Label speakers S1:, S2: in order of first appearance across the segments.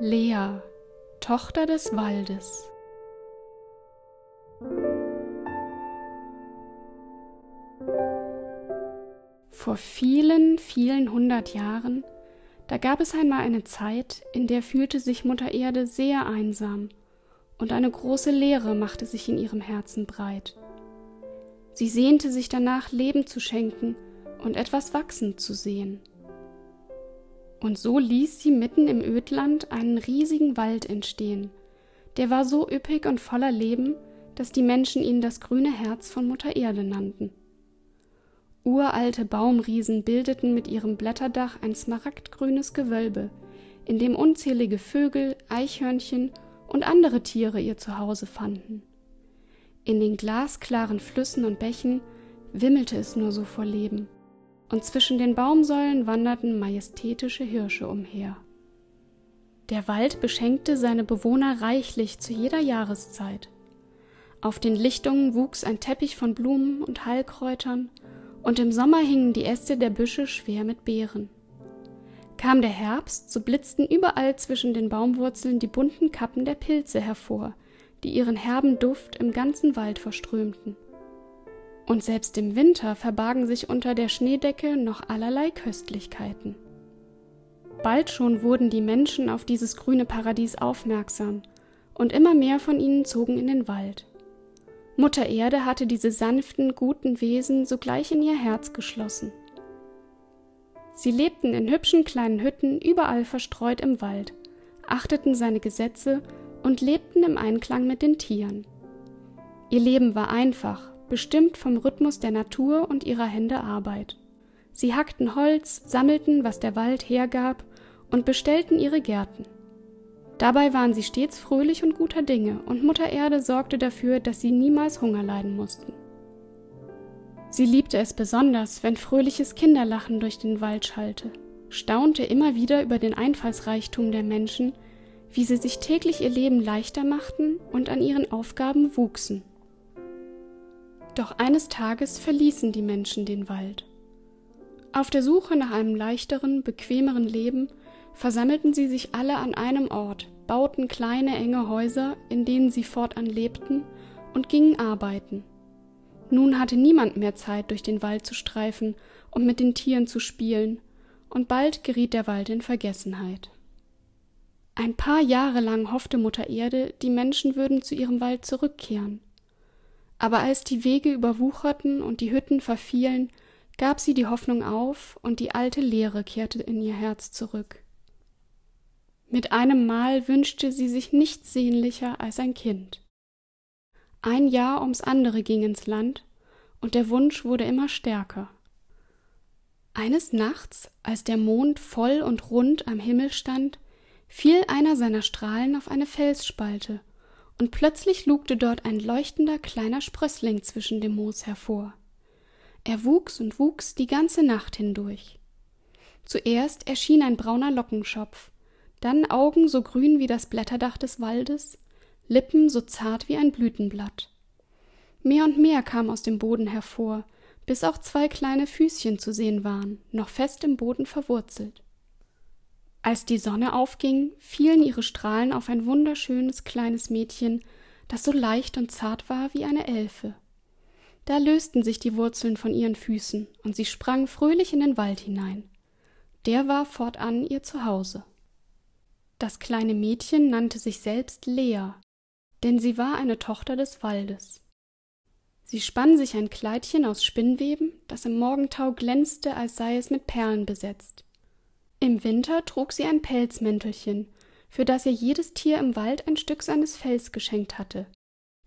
S1: Lea, Tochter des Waldes. Vor vielen, vielen hundert Jahren, da gab es einmal eine Zeit, in der fühlte sich Mutter Erde sehr einsam, und eine große Leere machte sich in ihrem Herzen breit. Sie sehnte sich danach, Leben zu schenken und etwas wachsen zu sehen. Und so ließ sie mitten im Ödland einen riesigen Wald entstehen. Der war so üppig und voller Leben, dass die Menschen ihn das grüne Herz von Mutter Erde nannten. Uralte Baumriesen bildeten mit ihrem Blätterdach ein smaragdgrünes Gewölbe, in dem unzählige Vögel, Eichhörnchen und andere Tiere ihr Zuhause fanden. In den glasklaren Flüssen und Bächen wimmelte es nur so vor Leben und zwischen den Baumsäulen wanderten majestätische Hirsche umher. Der Wald beschenkte seine Bewohner reichlich zu jeder Jahreszeit. Auf den Lichtungen wuchs ein Teppich von Blumen und Heilkräutern, und im Sommer hingen die Äste der Büsche schwer mit Beeren. Kam der Herbst, so blitzten überall zwischen den Baumwurzeln die bunten Kappen der Pilze hervor, die ihren herben Duft im ganzen Wald verströmten und selbst im Winter verbargen sich unter der Schneedecke noch allerlei Köstlichkeiten. Bald schon wurden die Menschen auf dieses grüne Paradies aufmerksam, und immer mehr von ihnen zogen in den Wald. Mutter Erde hatte diese sanften, guten Wesen sogleich in ihr Herz geschlossen. Sie lebten in hübschen kleinen Hütten überall verstreut im Wald, achteten seine Gesetze und lebten im Einklang mit den Tieren. Ihr Leben war einfach, bestimmt vom Rhythmus der Natur und ihrer Hände Arbeit. Sie hackten Holz, sammelten, was der Wald hergab, und bestellten ihre Gärten. Dabei waren sie stets fröhlich und guter Dinge, und Mutter Erde sorgte dafür, dass sie niemals Hunger leiden mussten. Sie liebte es besonders, wenn fröhliches Kinderlachen durch den Wald schallte, staunte immer wieder über den Einfallsreichtum der Menschen, wie sie sich täglich ihr Leben leichter machten und an ihren Aufgaben wuchsen. Doch eines Tages verließen die Menschen den Wald. Auf der Suche nach einem leichteren, bequemeren Leben versammelten sie sich alle an einem Ort, bauten kleine, enge Häuser, in denen sie fortan lebten, und gingen arbeiten. Nun hatte niemand mehr Zeit, durch den Wald zu streifen und mit den Tieren zu spielen, und bald geriet der Wald in Vergessenheit. Ein paar Jahre lang hoffte Mutter Erde, die Menschen würden zu ihrem Wald zurückkehren. Aber als die Wege überwucherten und die Hütten verfielen, gab sie die Hoffnung auf, und die alte Leere kehrte in ihr Herz zurück. Mit einem Mal wünschte sie sich nichts sehnlicher als ein Kind. Ein Jahr ums andere ging ins Land, und der Wunsch wurde immer stärker. Eines Nachts, als der Mond voll und rund am Himmel stand, fiel einer seiner Strahlen auf eine Felsspalte, und plötzlich lugte dort ein leuchtender kleiner Sprössling zwischen dem Moos hervor. Er wuchs und wuchs die ganze Nacht hindurch. Zuerst erschien ein brauner Lockenschopf, dann Augen so grün wie das Blätterdach des Waldes, Lippen so zart wie ein Blütenblatt. Mehr und mehr kam aus dem Boden hervor, bis auch zwei kleine Füßchen zu sehen waren, noch fest im Boden verwurzelt. Als die Sonne aufging, fielen ihre Strahlen auf ein wunderschönes kleines Mädchen, das so leicht und zart war wie eine Elfe. Da lösten sich die Wurzeln von ihren Füßen, und sie sprang fröhlich in den Wald hinein. Der war fortan ihr Zuhause. Das kleine Mädchen nannte sich selbst Lea, denn sie war eine Tochter des Waldes. Sie spann sich ein Kleidchen aus Spinnweben, das im Morgentau glänzte, als sei es mit Perlen besetzt. Im Winter trug sie ein Pelzmäntelchen, für das ihr jedes Tier im Wald ein Stück seines Fells geschenkt hatte.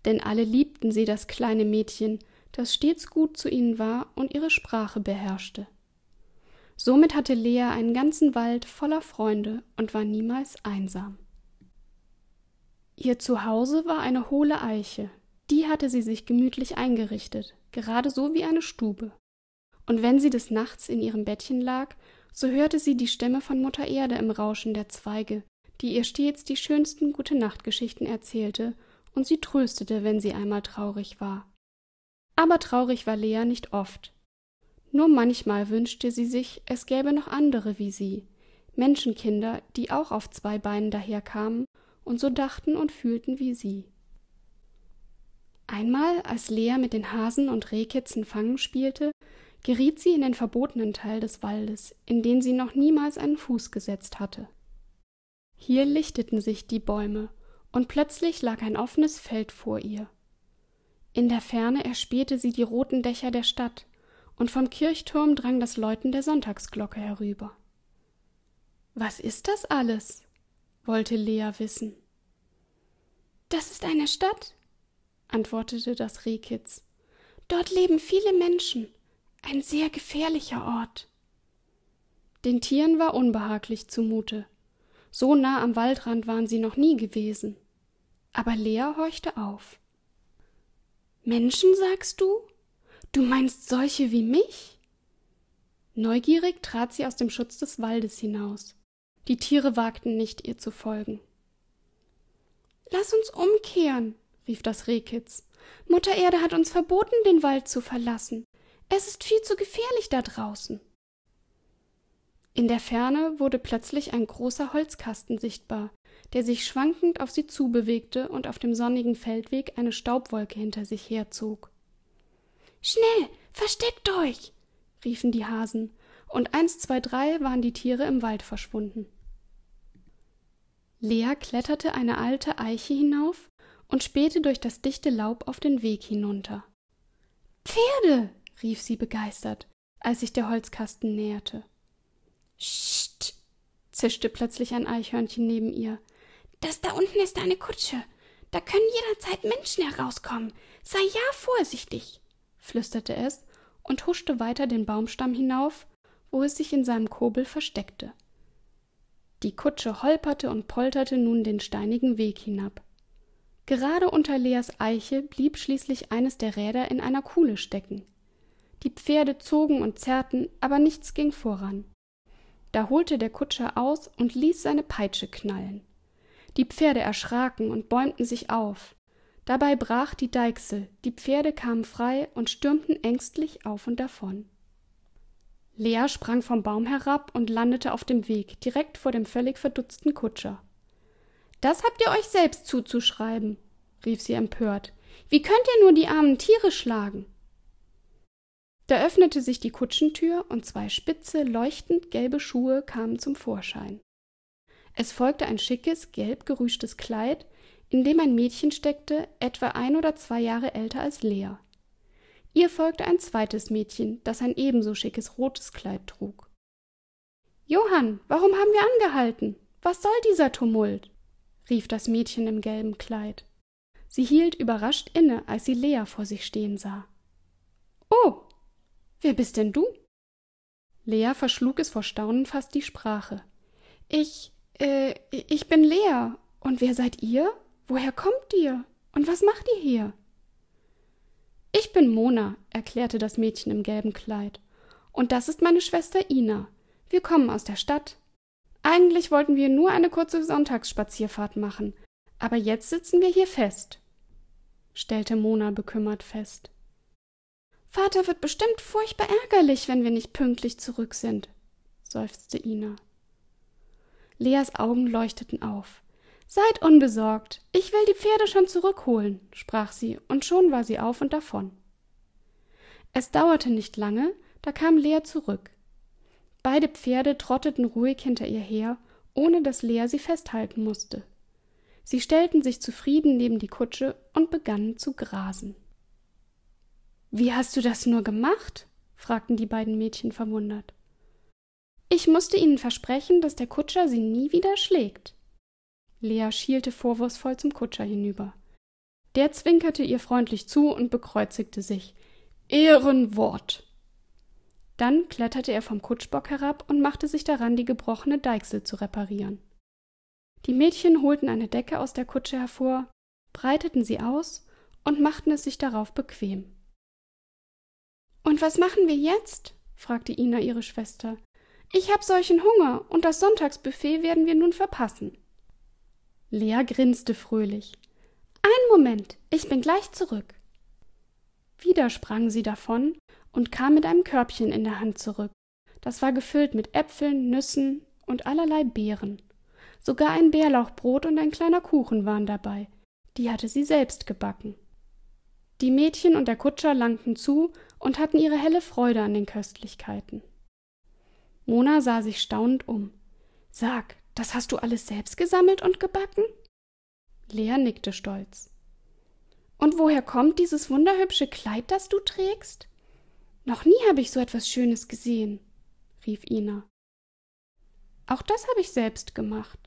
S1: Denn alle liebten sie das kleine Mädchen, das stets gut zu ihnen war und ihre Sprache beherrschte. Somit hatte Lea einen ganzen Wald voller Freunde und war niemals einsam. Ihr Zuhause war eine hohle Eiche, die hatte sie sich gemütlich eingerichtet, gerade so wie eine Stube. Und wenn sie des Nachts in ihrem Bettchen lag, so hörte sie die Stimme von Mutter Erde im Rauschen der Zweige, die ihr stets die schönsten Gute-Nacht-Geschichten erzählte und sie tröstete, wenn sie einmal traurig war. Aber traurig war Lea nicht oft. Nur manchmal wünschte sie sich, es gäbe noch andere wie sie, Menschenkinder, die auch auf zwei Beinen daherkamen und so dachten und fühlten wie sie. Einmal, als Lea mit den Hasen und Rehkitzen fangen spielte, geriet sie in den verbotenen Teil des Waldes, in den sie noch niemals einen Fuß gesetzt hatte. Hier lichteten sich die Bäume, und plötzlich lag ein offenes Feld vor ihr. In der Ferne erspähte sie die roten Dächer der Stadt, und vom Kirchturm drang das Läuten der Sonntagsglocke herüber. Was ist das alles? wollte Lea wissen.
S2: Das ist eine Stadt, antwortete das Rehkitz. Dort leben viele Menschen, ein sehr gefährlicher Ort.
S1: Den Tieren war unbehaglich zumute. So nah am Waldrand waren sie noch nie gewesen. Aber Lea horchte auf.
S2: Menschen, sagst du? Du meinst solche wie mich?
S1: Neugierig trat sie aus dem Schutz des Waldes hinaus. Die Tiere wagten nicht, ihr zu folgen.
S2: Lass uns umkehren, rief das Rehkitz. Mutter Erde hat uns verboten, den Wald zu verlassen. Es ist viel zu gefährlich da draußen.
S1: In der Ferne wurde plötzlich ein großer Holzkasten sichtbar, der sich schwankend auf sie zubewegte und auf dem sonnigen Feldweg eine Staubwolke hinter sich herzog.
S2: Schnell, versteckt euch! riefen die Hasen, und eins, zwei, drei waren die Tiere im Wald verschwunden.
S1: Lea kletterte eine alte Eiche hinauf und spähte durch das dichte Laub auf den Weg hinunter.
S2: Pferde!
S1: Rief sie begeistert, als sich der Holzkasten näherte.
S2: Scht!
S1: zischte plötzlich ein Eichhörnchen neben ihr.
S2: Das da unten ist eine Kutsche. Da können jederzeit Menschen herauskommen. Sei ja vorsichtig,
S1: flüsterte es und huschte weiter den Baumstamm hinauf, wo es sich in seinem Kobel versteckte. Die Kutsche holperte und polterte nun den steinigen Weg hinab. Gerade unter Leas Eiche blieb schließlich eines der Räder in einer Kuhle stecken. Die Pferde zogen und zerrten, aber nichts ging voran. Da holte der Kutscher aus und ließ seine Peitsche knallen. Die Pferde erschraken und bäumten sich auf. Dabei brach die Deichsel, die Pferde kamen frei und stürmten ängstlich auf und davon. Lea sprang vom Baum herab und landete auf dem Weg, direkt vor dem völlig verdutzten Kutscher. Das habt ihr euch selbst zuzuschreiben, rief sie empört. Wie könnt ihr nur die armen Tiere schlagen? Da öffnete sich die Kutschentür und zwei spitze, leuchtend gelbe Schuhe kamen zum Vorschein. Es folgte ein schickes, gelb gerüschtes Kleid, in dem ein Mädchen steckte, etwa ein oder zwei Jahre älter als Lea. Ihr folgte ein zweites Mädchen, das ein ebenso schickes rotes Kleid trug. Johann, warum haben wir angehalten? Was soll dieser Tumult? rief das Mädchen im gelben Kleid. Sie hielt überrascht inne, als sie Lea vor sich stehen sah. Oh, wer bist denn du? Lea verschlug es vor Staunen fast die Sprache. Ich, äh, ich bin Lea. Und wer seid ihr? Woher kommt ihr? Und was macht ihr hier? Ich bin Mona, erklärte das Mädchen im gelben Kleid. Und das ist meine Schwester Ina. Wir kommen aus der Stadt. Eigentlich wollten wir nur eine kurze Sonntagsspazierfahrt machen, aber jetzt sitzen wir hier fest, stellte Mona bekümmert fest. Vater wird bestimmt furchtbar ärgerlich, wenn wir nicht pünktlich zurück sind, seufzte Ina. Leas Augen leuchteten auf. Seid unbesorgt, ich will die Pferde schon zurückholen, sprach sie, und schon war sie auf und davon. Es dauerte nicht lange, da kam Lea zurück. Beide Pferde trotteten ruhig hinter ihr her, ohne dass Lea sie festhalten musste. Sie stellten sich zufrieden neben die Kutsche und begannen zu grasen. Wie hast du das nur gemacht? fragten die beiden Mädchen verwundert. Ich musste ihnen versprechen, dass der Kutscher sie nie wieder schlägt. Lea schielte vorwurfsvoll zum Kutscher hinüber. Der zwinkerte ihr freundlich zu und bekreuzigte sich. Ehrenwort! Dann kletterte er vom Kutschbock herab und machte sich daran, die gebrochene Deichsel zu reparieren. Die Mädchen holten eine Decke aus der Kutsche hervor, breiteten sie aus und machten es sich darauf bequem. Und was machen wir jetzt? fragte Ina ihre Schwester. Ich hab solchen Hunger und das Sonntagsbuffet werden wir nun verpassen. Lea grinste fröhlich. Einen Moment, ich bin gleich zurück. Wieder sprang sie davon und kam mit einem Körbchen in der Hand zurück. Das war gefüllt mit Äpfeln, Nüssen und allerlei Beeren. Sogar ein Bärlauchbrot und ein kleiner Kuchen waren dabei. Die hatte sie selbst gebacken. Die Mädchen und der Kutscher langten zu und hatten ihre helle Freude an den Köstlichkeiten. Mona sah sich staunend um. Sag, das hast du alles selbst gesammelt und gebacken? Lea nickte stolz. Und woher kommt dieses wunderhübsche Kleid, das du trägst? Noch nie habe ich so etwas Schönes gesehen, rief Ina. Auch das habe ich selbst gemacht.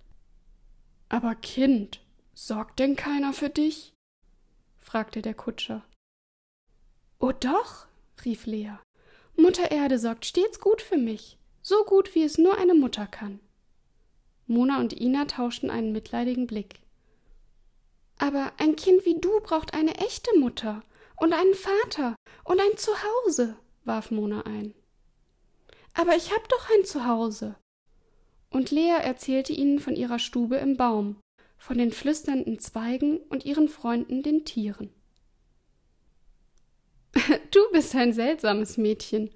S1: Aber Kind, sorgt denn keiner für dich? fragte der Kutscher. Oh doch, rief Lea. Mutter Erde sorgt stets gut für mich, so gut wie es nur eine Mutter kann. Mona und Ina tauschten einen mitleidigen Blick. Aber ein Kind wie du braucht eine echte Mutter und einen Vater und ein Zuhause, warf Mona ein. Aber ich hab doch ein Zuhause. Und Lea erzählte ihnen von ihrer Stube im Baum, von den flüsternden Zweigen und ihren Freunden den Tieren. Du bist ein seltsames Mädchen,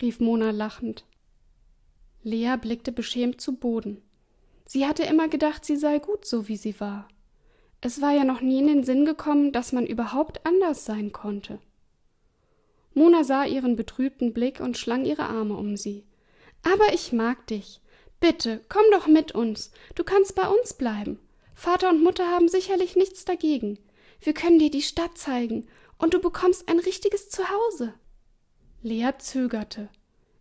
S1: rief Mona lachend. Lea blickte beschämt zu Boden. Sie hatte immer gedacht, sie sei gut so, wie sie war. Es war ja noch nie in den Sinn gekommen, dass man überhaupt anders sein konnte. Mona sah ihren betrübten Blick und schlang ihre Arme um sie. Aber ich mag dich. Bitte, komm doch mit uns. Du kannst bei uns bleiben. Vater und Mutter haben sicherlich nichts dagegen. Wir können dir die Stadt zeigen, und du bekommst ein richtiges Zuhause. Lea zögerte.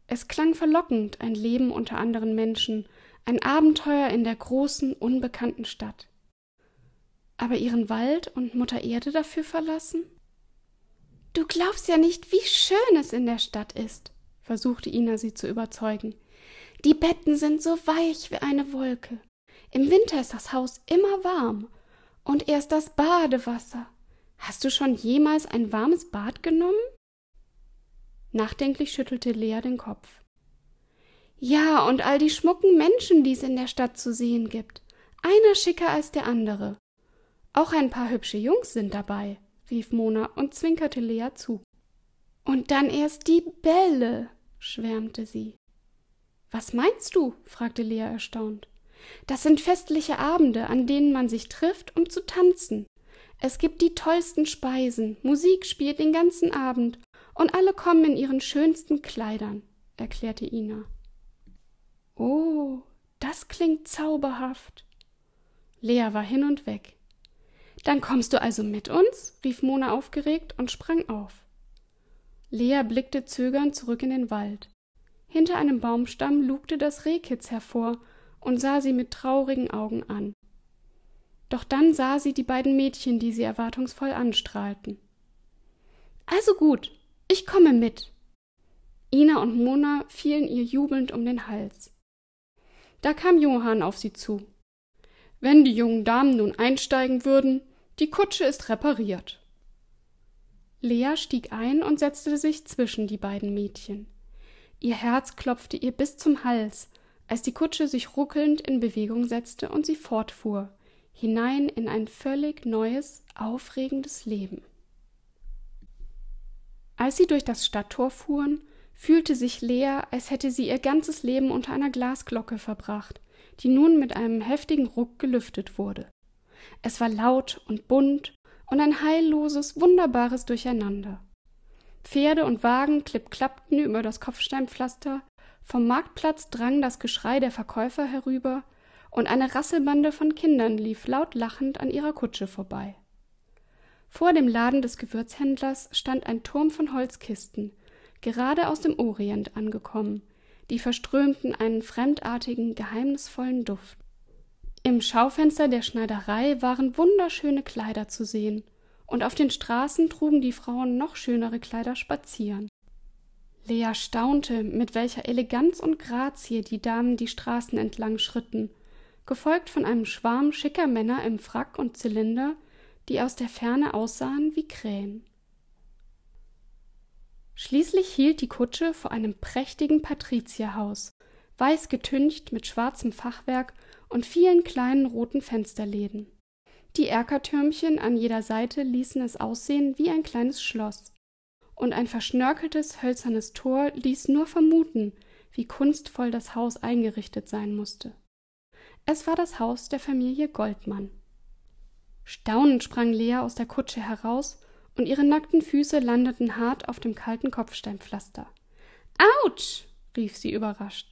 S1: Es klang verlockend, ein Leben unter anderen Menschen, ein Abenteuer in der großen, unbekannten Stadt. Aber ihren Wald und Mutter Erde dafür verlassen? Du glaubst ja nicht, wie schön es in der Stadt ist, versuchte Ina sie zu überzeugen. Die Betten sind so weich wie eine Wolke. Im Winter ist das Haus immer warm. Und erst das Badewasser. Hast du schon jemals ein warmes Bad genommen? Nachdenklich schüttelte Lea den Kopf. Ja, und all die schmucken Menschen, die es in der Stadt zu sehen gibt. Einer schicker als der andere. Auch ein paar hübsche Jungs sind dabei, rief Mona und zwinkerte Lea zu. Und dann erst die Bälle, schwärmte sie. Was meinst du? fragte Lea erstaunt. Das sind festliche Abende, an denen man sich trifft, um zu tanzen. Es gibt die tollsten Speisen, Musik spielt den ganzen Abend und alle kommen in ihren schönsten Kleidern, erklärte Ina. Oh, das klingt zauberhaft. Lea war hin und weg. Dann kommst du also mit uns? rief Mona aufgeregt und sprang auf. Lea blickte zögernd zurück in den Wald. Hinter einem Baumstamm lugte das Rehkitz hervor und sah sie mit traurigen Augen an. Doch dann sah sie die beiden Mädchen, die sie erwartungsvoll anstrahlten. Also gut, ich komme mit. Ina und Mona fielen ihr jubelnd um den Hals. Da kam Johann auf sie zu. Wenn die jungen Damen nun einsteigen würden, die Kutsche ist repariert. Lea stieg ein und setzte sich zwischen die beiden Mädchen. Ihr Herz klopfte ihr bis zum Hals, als die Kutsche sich ruckelnd in Bewegung setzte und sie fortfuhr, hinein in ein völlig neues, aufregendes Leben. Als sie durch das Stadttor fuhren, fühlte sich Lea, als hätte sie ihr ganzes Leben unter einer Glasglocke verbracht, die nun mit einem heftigen Ruck gelüftet wurde. Es war laut und bunt und ein heilloses, wunderbares Durcheinander. Pferde und Wagen klipp-klappten über das Kopfsteinpflaster, vom Marktplatz drang das Geschrei der Verkäufer herüber, und eine Rasselbande von Kindern lief laut lachend an ihrer Kutsche vorbei. Vor dem Laden des Gewürzhändlers stand ein Turm von Holzkisten, gerade aus dem Orient angekommen, die verströmten einen fremdartigen, geheimnisvollen Duft. Im Schaufenster der Schneiderei waren wunderschöne Kleider zu sehen, und auf den Straßen trugen die Frauen noch schönere Kleider spazieren. Lea staunte, mit welcher Eleganz und Grazie die Damen die Straßen entlang schritten, gefolgt von einem Schwarm schicker Männer im Frack und Zylinder, die aus der Ferne aussahen wie Krähen. Schließlich hielt die Kutsche vor einem prächtigen Patrizierhaus, weiß getüncht mit schwarzem Fachwerk und vielen kleinen roten Fensterläden. Die Erkertürmchen an jeder Seite ließen es aussehen wie ein kleines Schloss, und ein verschnörkeltes hölzernes Tor ließ nur vermuten, wie kunstvoll das Haus eingerichtet sein musste. Es war das Haus der Familie Goldmann. Staunend sprang Lea aus der Kutsche heraus, und ihre nackten Füße landeten hart auf dem kalten Kopfsteinpflaster. Autsch! rief sie überrascht.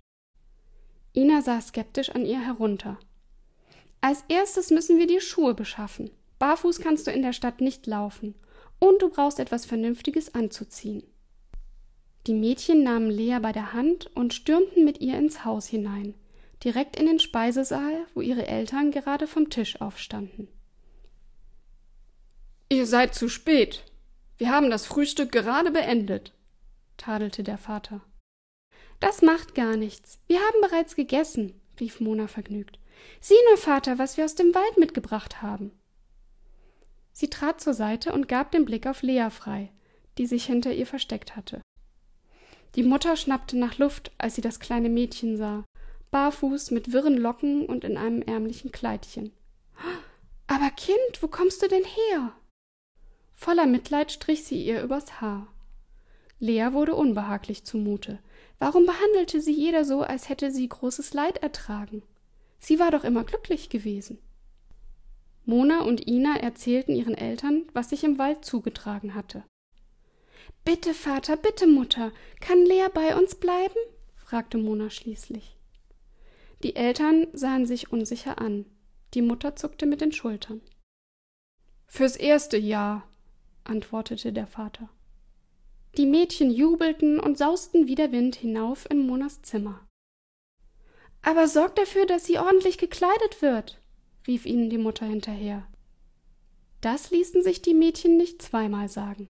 S1: Ina sah skeptisch an ihr herunter. Als erstes müssen wir dir Schuhe beschaffen. Barfuß kannst du in der Stadt nicht laufen. Und du brauchst etwas Vernünftiges anzuziehen. Die Mädchen nahmen Lea bei der Hand und stürmten mit ihr ins Haus hinein, direkt in den Speisesaal, wo ihre Eltern gerade vom Tisch aufstanden.
S3: Ihr seid zu spät. Wir haben das Frühstück gerade beendet, tadelte der Vater.
S1: Das macht gar nichts. Wir haben bereits gegessen, rief Mona vergnügt. Sieh nur, Vater, was wir aus dem Wald mitgebracht haben. Sie trat zur Seite und gab den Blick auf Lea frei, die sich hinter ihr versteckt hatte. Die Mutter schnappte nach Luft, als sie das kleine Mädchen sah, barfuß mit wirren Locken und in einem ärmlichen Kleidchen. Aber Kind, wo kommst du denn her? Voller Mitleid strich sie ihr übers Haar. Lea wurde unbehaglich zumute. Warum behandelte sie jeder so, als hätte sie großes Leid ertragen? Sie war doch immer glücklich gewesen. Mona und Ina erzählten ihren Eltern, was sich im Wald zugetragen hatte. Bitte, Vater, bitte, Mutter, kann Lea bei uns bleiben? fragte Mona schließlich. Die Eltern sahen sich unsicher an. Die Mutter zuckte mit den Schultern.
S3: Fürs erste Jahr, antwortete der Vater.
S1: Die Mädchen jubelten und sausten wie der Wind hinauf in Monas Zimmer. Aber sorg dafür, dass sie ordentlich gekleidet wird, rief ihnen die Mutter hinterher. Das ließen sich die Mädchen nicht zweimal sagen.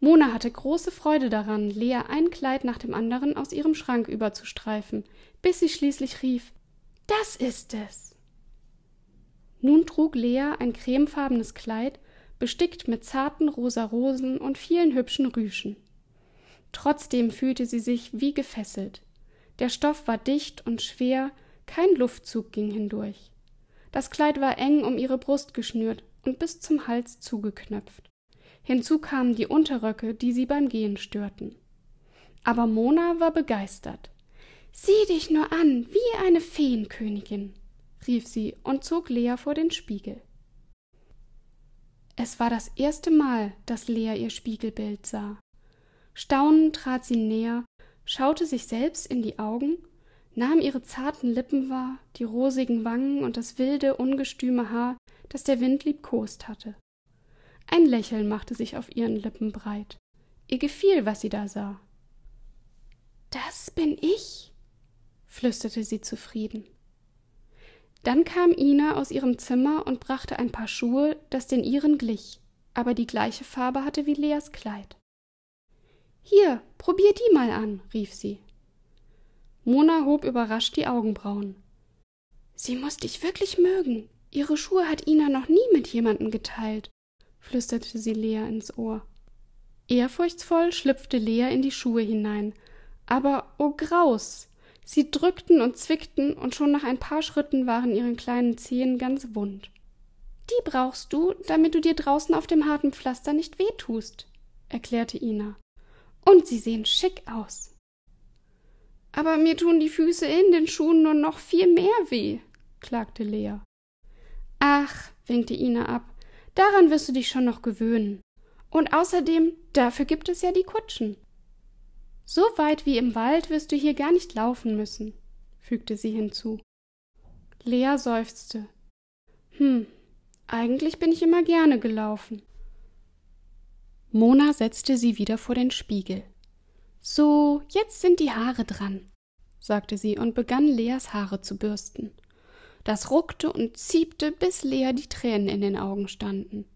S1: Mona hatte große Freude daran, Lea ein Kleid nach dem anderen aus ihrem Schrank überzustreifen, bis sie schließlich rief Das ist es. Nun trug Lea ein cremefarbenes Kleid, bestickt mit zarten rosa Rosen und vielen hübschen Rüschen. Trotzdem fühlte sie sich wie gefesselt. Der Stoff war dicht und schwer, kein Luftzug ging hindurch. Das Kleid war eng um ihre Brust geschnürt und bis zum Hals zugeknöpft. Hinzu kamen die Unterröcke, die sie beim Gehen störten. Aber Mona war begeistert. Sieh dich nur an, wie eine Feenkönigin, rief sie und zog Lea vor den Spiegel. Es war das erste Mal, dass Lea ihr Spiegelbild sah. Staunend trat sie näher schaute sich selbst in die Augen, nahm ihre zarten Lippen wahr, die rosigen Wangen und das wilde, ungestüme Haar, das der Wind liebkost hatte. Ein Lächeln machte sich auf ihren Lippen breit. Ihr gefiel, was sie da sah. Das bin ich, flüsterte sie zufrieden. Dann kam Ina aus ihrem Zimmer und brachte ein paar Schuhe, das den ihren glich, aber die gleiche Farbe hatte wie Leas Kleid. Hier, probier die mal an, rief sie. Mona hob überrascht die Augenbrauen. Sie muss dich wirklich mögen. Ihre Schuhe hat Ina noch nie mit jemandem geteilt, flüsterte sie Lea ins Ohr. Ehrfurchtsvoll schlüpfte Lea in die Schuhe hinein, aber oh Graus! Sie drückten und zwickten, und schon nach ein paar Schritten waren ihren kleinen Zehen ganz wund. Die brauchst du, damit du dir draußen auf dem harten Pflaster nicht wehtust, erklärte Ina. Und sie sehen schick aus. Aber mir tun die Füße in den Schuhen nur noch viel mehr weh, klagte Lea. Ach, winkte Ina ab, daran wirst du dich schon noch gewöhnen. Und außerdem, dafür gibt es ja die Kutschen. So weit wie im Wald wirst du hier gar nicht laufen müssen, fügte sie hinzu. Lea seufzte. Hm, eigentlich bin ich immer gerne gelaufen. Mona setzte sie wieder vor den Spiegel. So, jetzt sind die Haare dran, sagte sie und begann Leas Haare zu bürsten. Das ruckte und ziepte, bis Lea die Tränen in den Augen standen.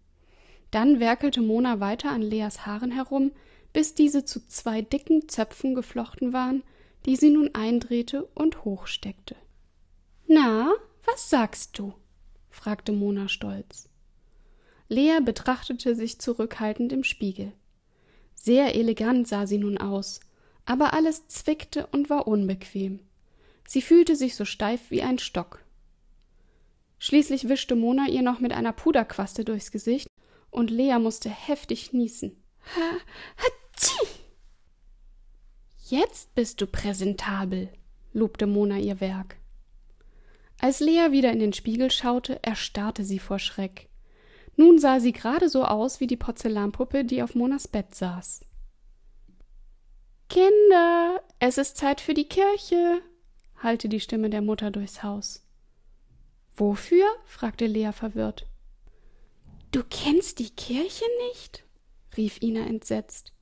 S1: Dann werkelte Mona weiter an Leas Haaren herum, bis diese zu zwei dicken Zöpfen geflochten waren, die sie nun eindrehte und hochsteckte. Na, was sagst du? fragte Mona stolz. Lea betrachtete sich zurückhaltend im Spiegel. Sehr elegant sah sie nun aus, aber alles zwickte und war unbequem. Sie fühlte sich so steif wie ein Stock. Schließlich wischte Mona ihr noch mit einer Puderquaste durchs Gesicht und Lea musste heftig niesen. Jetzt bist du präsentabel, lobte Mona ihr Werk. Als Lea wieder in den Spiegel schaute, erstarrte sie vor Schreck. Nun sah sie gerade so aus wie die Porzellanpuppe, die auf Monas Bett saß. Kinder, es ist Zeit für die Kirche, hallte die Stimme der Mutter durchs Haus. Wofür? fragte Lea verwirrt. Du kennst die Kirche nicht? rief Ina entsetzt.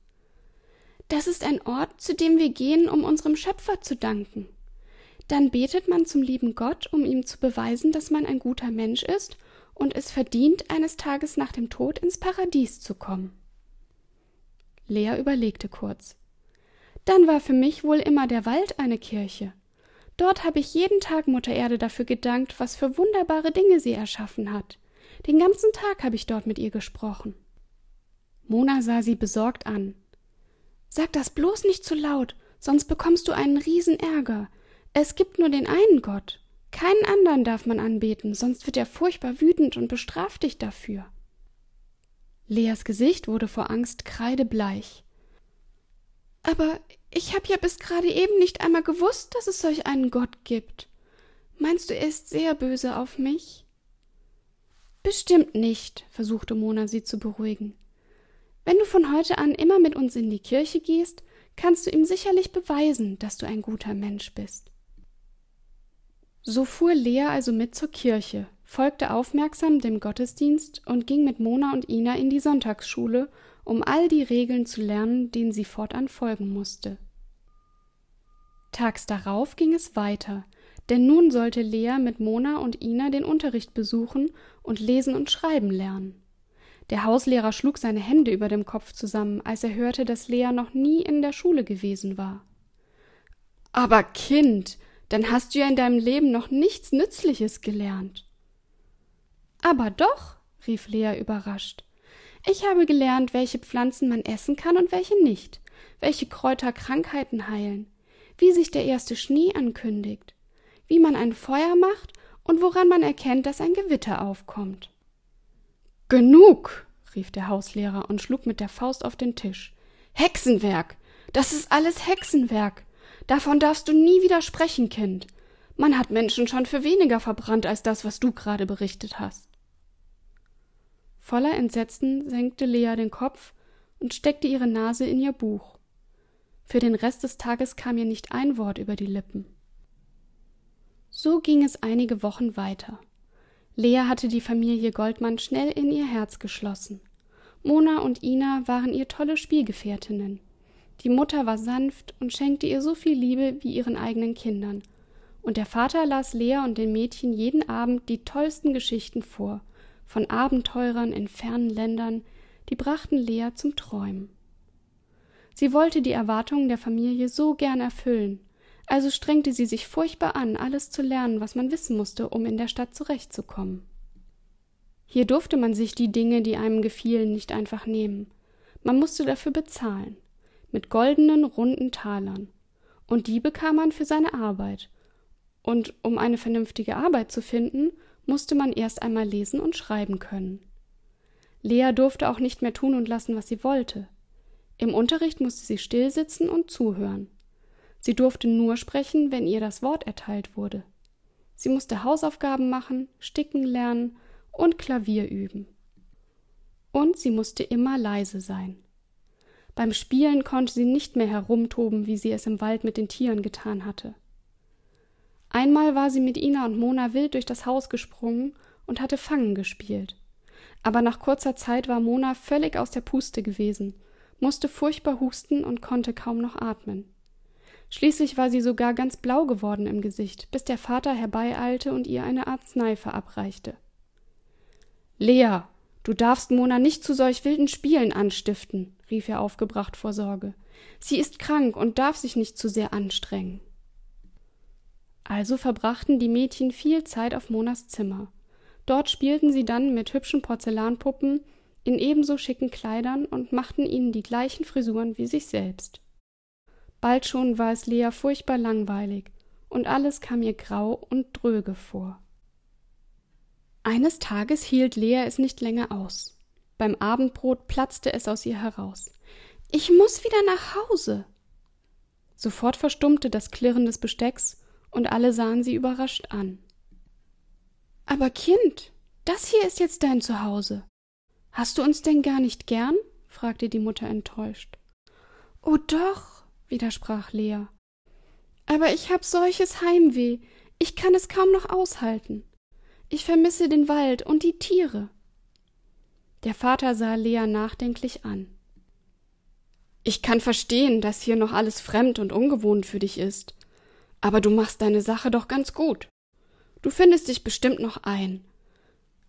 S1: Das ist ein Ort, zu dem wir gehen, um unserem Schöpfer zu danken. Dann betet man zum lieben Gott, um ihm zu beweisen, dass man ein guter Mensch ist und es verdient, eines Tages nach dem Tod ins Paradies zu kommen. Lea überlegte kurz. Dann war für mich wohl immer der Wald eine Kirche. Dort habe ich jeden Tag Mutter Erde dafür gedankt, was für wunderbare Dinge sie erschaffen hat. Den ganzen Tag habe ich dort mit ihr gesprochen. Mona sah sie besorgt an. Sag das bloß nicht zu laut, sonst bekommst du einen Riesenärger. Es gibt nur den einen Gott. Keinen anderen darf man anbeten, sonst wird er furchtbar wütend und bestraft dich dafür. Leas Gesicht wurde vor Angst kreidebleich. Aber ich hab ja bis gerade eben nicht einmal gewusst, dass es solch einen Gott gibt. Meinst du, er ist sehr böse auf mich? Bestimmt nicht, versuchte Mona sie zu beruhigen. Wenn du von heute an immer mit uns in die Kirche gehst, kannst du ihm sicherlich beweisen, dass du ein guter Mensch bist. So fuhr Lea also mit zur Kirche, folgte aufmerksam dem Gottesdienst und ging mit Mona und Ina in die Sonntagsschule, um all die Regeln zu lernen, denen sie fortan folgen musste. Tags darauf ging es weiter, denn nun sollte Lea mit Mona und Ina den Unterricht besuchen und lesen und schreiben lernen. Der Hauslehrer schlug seine Hände über dem Kopf zusammen, als er hörte, dass Lea noch nie in der Schule gewesen war. Aber Kind, dann hast du ja in deinem Leben noch nichts Nützliches gelernt. Aber doch, rief Lea überrascht. Ich habe gelernt, welche Pflanzen man essen kann und welche nicht, welche Kräuter Krankheiten heilen, wie sich der erste Schnee ankündigt, wie man ein Feuer macht und woran man erkennt, dass ein Gewitter aufkommt. Genug, rief der Hauslehrer und schlug mit der Faust auf den Tisch. Hexenwerk. Das ist alles Hexenwerk. Davon darfst du nie wieder sprechen, Kind. Man hat Menschen schon für weniger verbrannt als das, was du gerade berichtet hast. Voller Entsetzen senkte Lea den Kopf und steckte ihre Nase in ihr Buch. Für den Rest des Tages kam ihr nicht ein Wort über die Lippen. So ging es einige Wochen weiter. Lea hatte die Familie Goldmann schnell in ihr Herz geschlossen. Mona und Ina waren ihr tolle Spielgefährtinnen. Die Mutter war sanft und schenkte ihr so viel Liebe wie ihren eigenen Kindern. Und der Vater las Lea und den Mädchen jeden Abend die tollsten Geschichten vor, von Abenteurern in fernen Ländern, die brachten Lea zum Träumen. Sie wollte die Erwartungen der Familie so gern erfüllen, also strengte sie sich furchtbar an, alles zu lernen, was man wissen musste, um in der Stadt zurechtzukommen. Hier durfte man sich die Dinge, die einem gefielen, nicht einfach nehmen. Man musste dafür bezahlen mit goldenen, runden Talern. Und die bekam man für seine Arbeit. Und um eine vernünftige Arbeit zu finden, musste man erst einmal lesen und schreiben können. Lea durfte auch nicht mehr tun und lassen, was sie wollte. Im Unterricht musste sie still sitzen und zuhören. Sie durfte nur sprechen, wenn ihr das Wort erteilt wurde. Sie musste Hausaufgaben machen, sticken lernen und Klavier üben. Und sie musste immer leise sein. Beim Spielen konnte sie nicht mehr herumtoben, wie sie es im Wald mit den Tieren getan hatte. Einmal war sie mit Ina und Mona wild durch das Haus gesprungen und hatte Fangen gespielt. Aber nach kurzer Zeit war Mona völlig aus der Puste gewesen, musste furchtbar husten und konnte kaum noch atmen. Schließlich war sie sogar ganz blau geworden im Gesicht, bis der Vater herbeieilte und ihr eine Arznei verabreichte. Lea, du darfst Mona nicht zu solch wilden Spielen anstiften, rief er aufgebracht vor Sorge. Sie ist krank und darf sich nicht zu sehr anstrengen. Also verbrachten die Mädchen viel Zeit auf Monas Zimmer. Dort spielten sie dann mit hübschen Porzellanpuppen in ebenso schicken Kleidern und machten ihnen die gleichen Frisuren wie sich selbst. Bald schon war es Lea furchtbar langweilig, und alles kam ihr grau und dröge vor. Eines Tages hielt Lea es nicht länger aus. Beim Abendbrot platzte es aus ihr heraus. Ich muss wieder nach Hause. Sofort verstummte das Klirren des Bestecks und alle sahen sie überrascht an.
S2: Aber Kind, das hier ist jetzt dein Zuhause. Hast du uns denn gar nicht gern? fragte die Mutter enttäuscht.
S1: Oh doch, widersprach Lea. Aber ich hab solches Heimweh, ich kann es kaum noch aushalten. Ich vermisse den Wald und die Tiere. Der Vater sah Lea nachdenklich an. Ich kann verstehen, dass hier noch alles fremd und ungewohnt für dich ist. Aber du machst deine Sache doch ganz gut. Du findest dich bestimmt noch ein.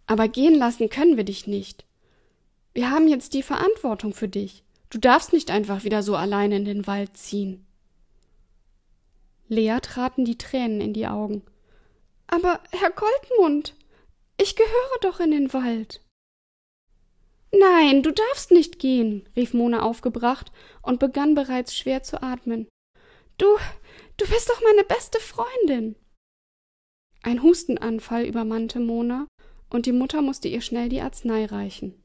S1: Aber gehen lassen können wir dich nicht. Wir haben jetzt die Verantwortung für dich. Du darfst nicht einfach wieder so allein in den Wald ziehen. Lea traten die Tränen in die Augen.
S2: Aber, Herr Goldmund, ich gehöre doch in den Wald.
S1: Nein, du darfst nicht gehen, rief Mona aufgebracht und begann bereits schwer zu atmen.
S2: Du, du bist doch meine beste Freundin.
S1: Ein Hustenanfall übermannte Mona, und die Mutter musste ihr schnell die Arznei reichen.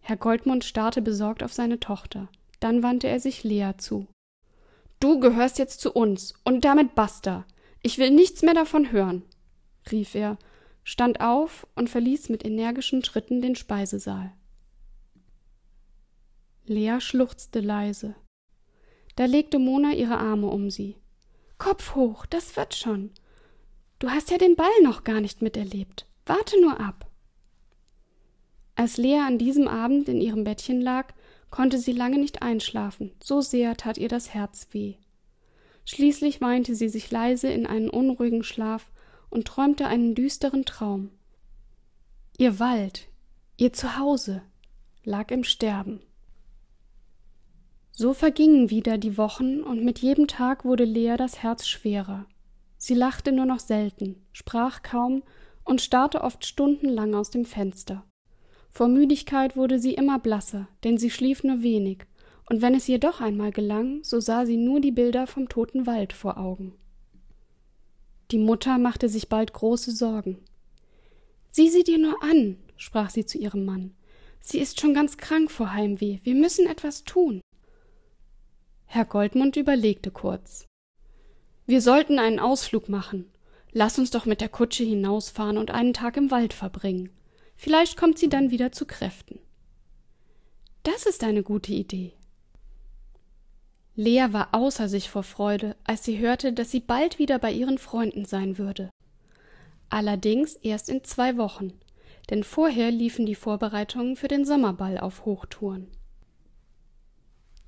S1: Herr Goldmund starrte besorgt auf seine Tochter. Dann wandte er sich Lea zu. Du gehörst jetzt zu uns, und damit basta. Ich will nichts mehr davon hören, rief er, stand auf und verließ mit energischen Schritten den Speisesaal. Lea schluchzte leise. Da legte Mona ihre Arme um sie.
S2: Kopf hoch, das wird schon. Du hast ja den Ball noch gar nicht miterlebt. Warte nur ab.
S1: Als Lea an diesem Abend in ihrem Bettchen lag, konnte sie lange nicht einschlafen, so sehr tat ihr das Herz weh. Schließlich weinte sie sich leise in einen unruhigen Schlaf und träumte einen düsteren Traum. Ihr Wald, ihr Zuhause, lag im Sterben. So vergingen wieder die Wochen, und mit jedem Tag wurde Lea das Herz schwerer. Sie lachte nur noch selten, sprach kaum und starrte oft stundenlang aus dem Fenster. Vor Müdigkeit wurde sie immer blasser, denn sie schlief nur wenig, und wenn es ihr doch einmal gelang, so sah sie nur die Bilder vom toten Wald vor Augen. Die Mutter machte sich bald große Sorgen.
S2: Sieh sie dir nur an, sprach sie zu ihrem Mann. Sie ist schon ganz krank vor Heimweh. Wir müssen etwas tun.
S1: Herr Goldmund überlegte kurz. Wir sollten einen Ausflug machen. Lass uns doch mit der Kutsche hinausfahren und einen Tag im Wald verbringen. Vielleicht kommt sie dann wieder zu Kräften. Das ist eine gute Idee. Lea war außer sich vor Freude, als sie hörte, dass sie bald wieder bei ihren Freunden sein würde. Allerdings erst in zwei Wochen, denn vorher liefen die Vorbereitungen für den Sommerball auf Hochtouren.